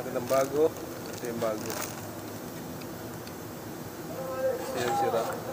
Natin ng bago. Ito yung bago. Ito yung sira.